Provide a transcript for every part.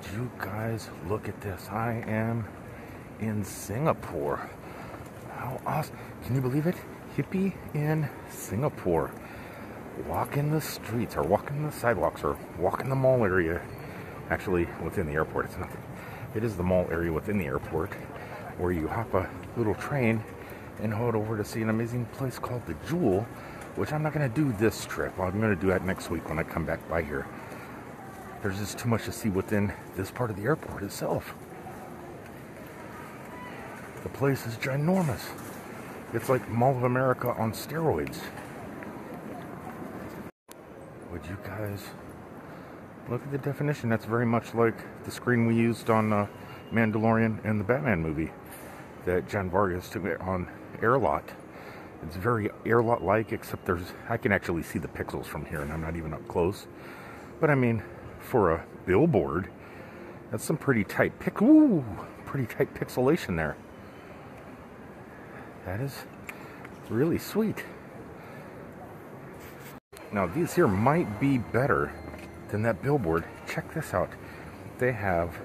Would you guys look at this? I am in Singapore. How awesome. Can you believe it? Hippie in Singapore. Walking the streets or walking the sidewalks or walking the mall area. Actually, within the airport. It's not. It is the mall area within the airport where you hop a little train and head over to see an amazing place called the Jewel, which I'm not going to do this trip. I'm going to do that next week when I come back by here. There's just too much to see within this part of the airport itself. The place is ginormous. It's like Mall of America on steroids. Would you guys look at the definition? That's very much like the screen we used on uh, Mandalorian and the Batman movie that John Vargas took on Airlot. It's very Airlot-like, except there's I can actually see the pixels from here, and I'm not even up close. But I mean, for a billboard, that's some pretty tight pic. Ooh, pretty tight pixelation there. That is really sweet. Now these here might be better than that billboard. Check this out. They have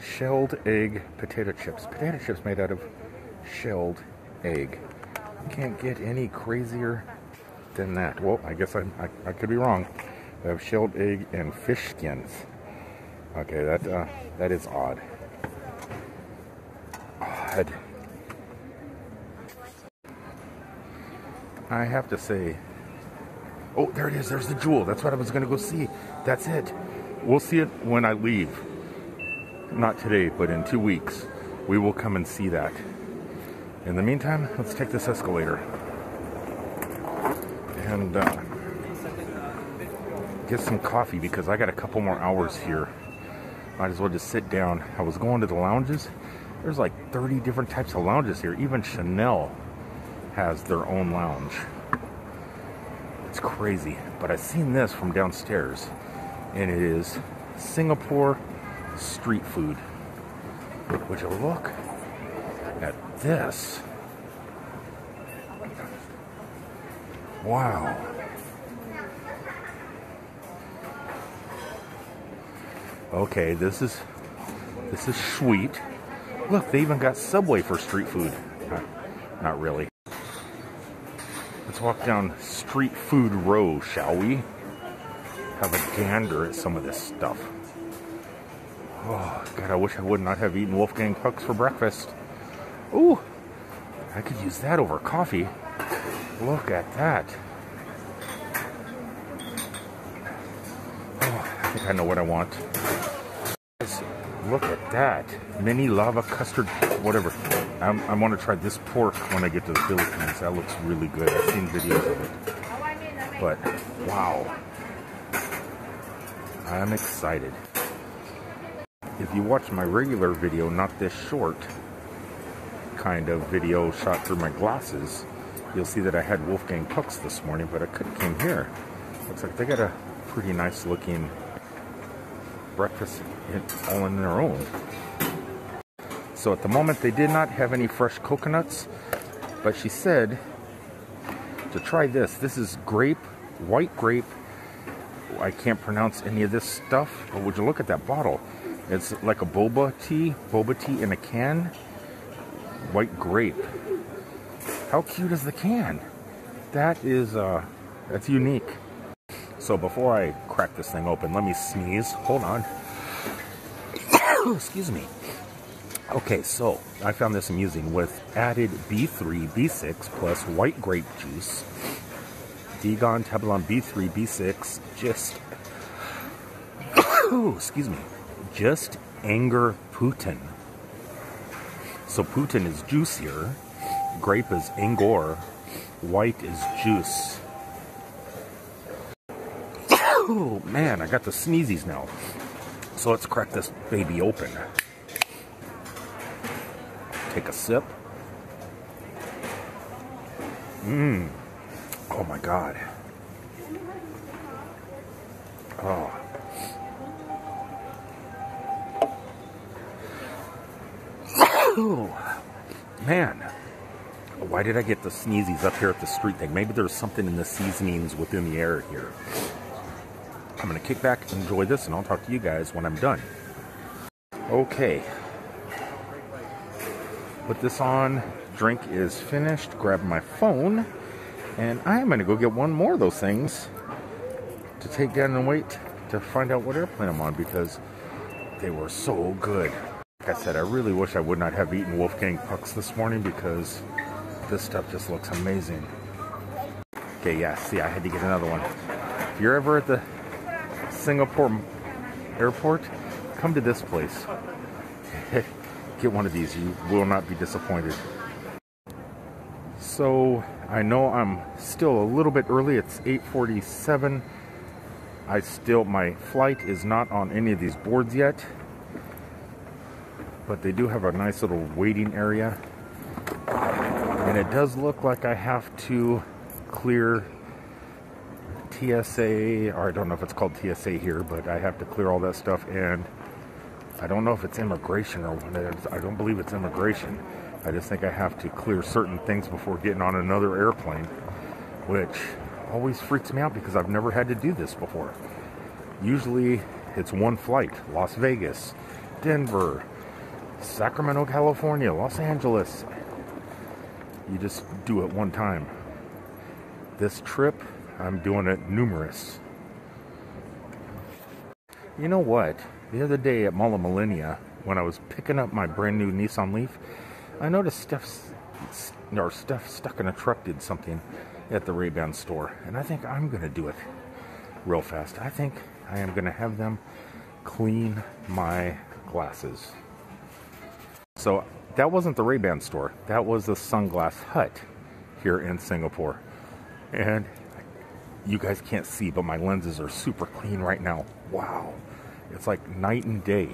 shelled egg potato chips. Potato chips made out of shelled egg. Can't get any crazier than that. Well, I guess I, I, I could be wrong. Have shelled egg and fish skins. Okay, that uh, that is odd. Odd. I have to say. Oh, there it is. There's the jewel. That's what I was going to go see. That's it. We'll see it when I leave. Not today, but in two weeks. We will come and see that. In the meantime, let's take this escalator. And uh, get some coffee because I got a couple more hours here. Might as well just sit down. I was going to the lounges. There's like 30 different types of lounges here. Even Chanel has their own lounge. It's crazy. But I've seen this from downstairs. And it is Singapore street food. Would you look at this? Wow. Okay, this is this is sweet. Look, they even got Subway for street food. Not, really. Let's walk down Street Food Row, shall we? Have a gander at some of this stuff. Oh, God, I wish I would not have eaten Wolfgang Pucks for breakfast. Ooh, I could use that over coffee. Look at that. Oh, I think I know what I want. Look at that. Mini lava custard, whatever. I'm, i want to try this pork when I get to the Philippines. That looks really good. I've seen videos of it. But, wow. I'm excited. If you watch my regular video, not this short kind of video shot through my glasses, you'll see that I had Wolfgang Pucks this morning, but I could have came here. Looks like they got a pretty nice looking breakfast all on their own. So at the moment they did not have any fresh coconuts, but she said to try this. This is grape, white grape. I can't pronounce any of this stuff, but would you look at that bottle? It's like a boba tea, boba tea in a can. White grape. How cute is the can? That is, uh, that's unique. So before I crack this thing open, let me sneeze. Hold on. Excuse me. Okay, so I found this amusing with added B3, B6 plus white grape juice, Digon, Tabalon B3, B6, just, excuse me, just anger Putin. So Putin is juicier, grape is Angor, white is juice. Oh man, I got the sneezies now. So let's crack this baby open. Take a sip. Mmm. Oh my god. Oh. Oh, man. Why did I get the sneezies up here at the street thing? Maybe there's something in the seasonings within the air here. I'm going to kick back, enjoy this, and I'll talk to you guys when I'm done. Okay. Put this on. Drink is finished. Grab my phone. And I am going to go get one more of those things to take down and wait to find out what airplane I'm on because they were so good. Like I said, I really wish I would not have eaten Wolfgang Pucks this morning because this stuff just looks amazing. Okay, yeah, see, I had to get another one. If you're ever at the Singapore airport, come to this place. get one of these. You will not be disappointed. So I know I'm still a little bit early. It's 8:47. I still my flight is not on any of these boards yet, but they do have a nice little waiting area, and it does look like I have to clear TSA, or I don't know if it's called TSA here, but I have to clear all that stuff, and I don't know if it's immigration or what. I don't believe it's immigration. I just think I have to clear certain things before getting on another airplane, which always freaks me out because I've never had to do this before. Usually it's one flight Las Vegas, Denver, Sacramento, California, Los Angeles. You just do it one time. This trip, I'm doing it numerous. You know what? The other day at Mall of Millenia, when I was picking up my brand new Nissan Leaf, I noticed stuff, or stuff stuck in a truck did something at the Ray-Ban store, and I think I'm going to do it real fast. I think I am going to have them clean my glasses. So that wasn't the Ray-Ban store. That was the Sunglass Hut here in Singapore. And you guys can't see, but my lenses are super clean right now. Wow. It's like night and day.